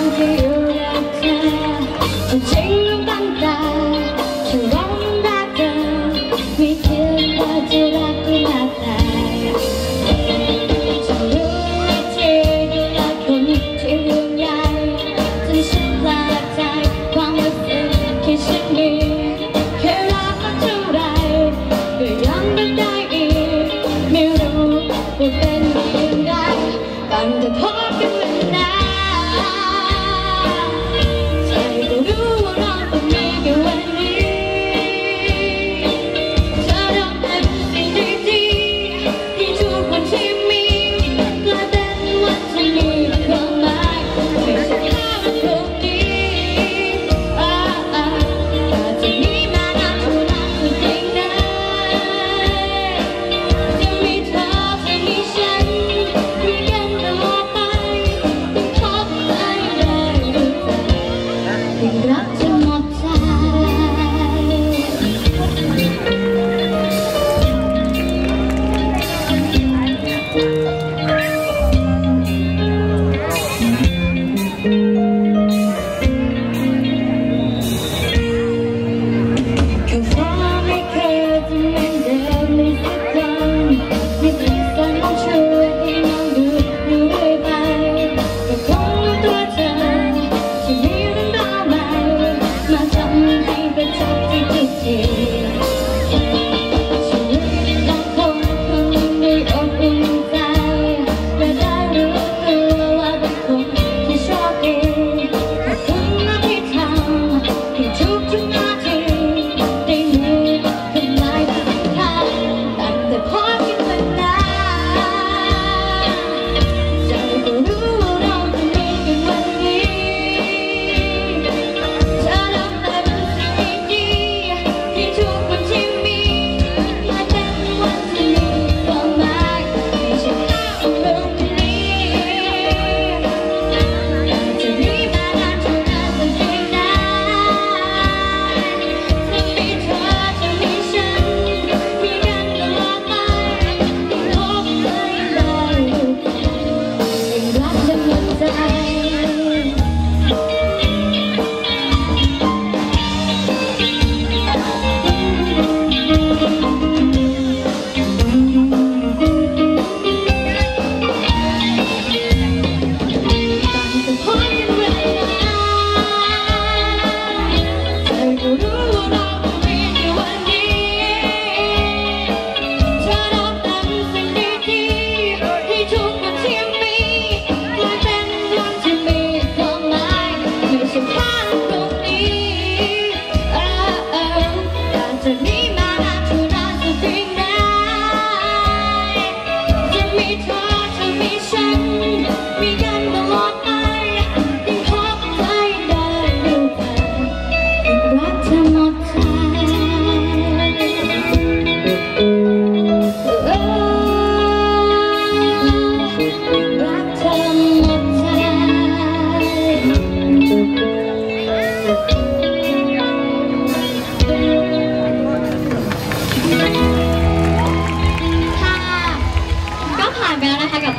you. entra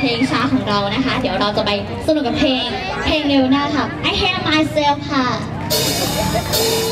เพลงช้าของเรานะคะ เดี๋ยวเราจะไปสนุกกับเพลง เพลงเร็วหน้าค่ะ I Hate Myself ค่ะ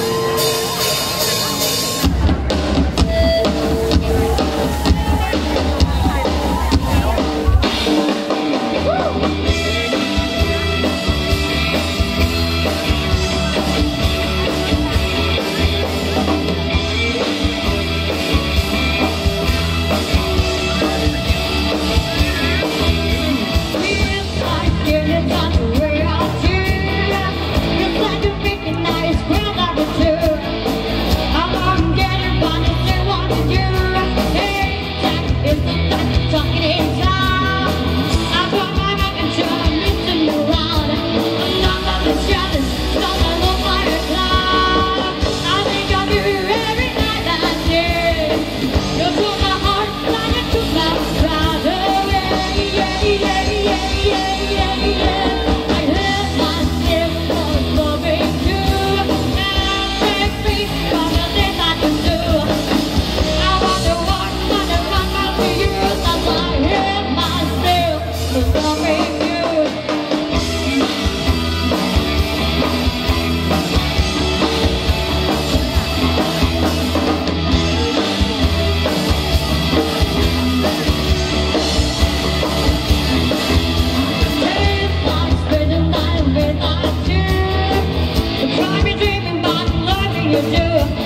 yeah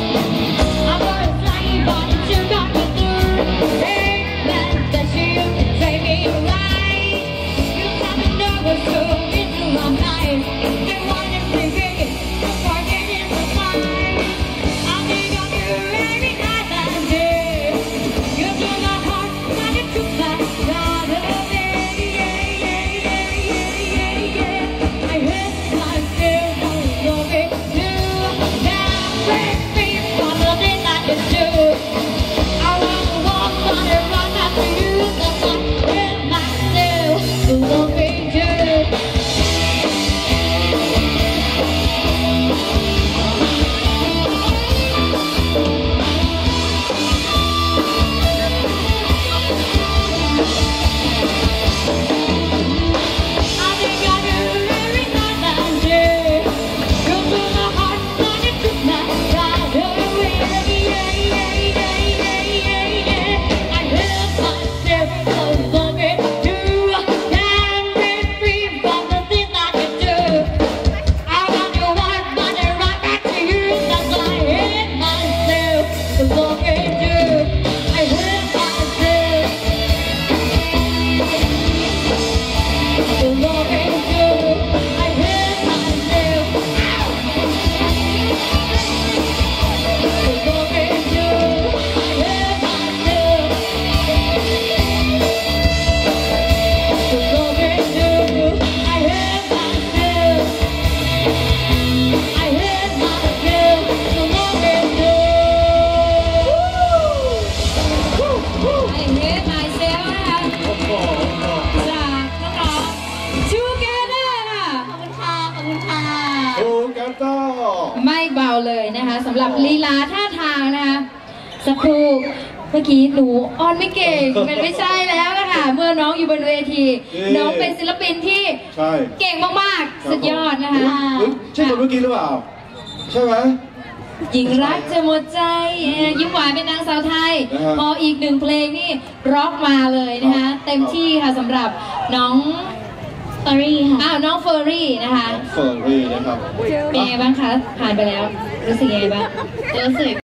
ลีลาท่าทางนะคะสักครู่เมื่อกี้หนูออนไม่เก่งมันไม่ใช่แล้วนะคะเมื่อน้องอยู่บนเวทีน้องเป็นศิลปินที่ใช่เก่งมากๆ สุดยอดนะคะ เฮ้ยใช่คนเมื่อกี้หรือเปล่า ใช่ไหม หญิงรักจะหมดใจยิ้มหวานเป็นนางสาวไทย นะฮะพออีกหนึ่งเพลงนี่ร็อกมาเลยนะครัคะบเต็มที่ค่ะสำหรับน้อง sorry ค่ะ อ้าวน้องเฟอร์รี่นะคะ เฟอร์รี่นะครับ เป็นไงบ้างคะ ผ่านไปแล้ว รู้สึกยังไงบ้าง รู้สึก